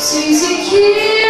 Since you keep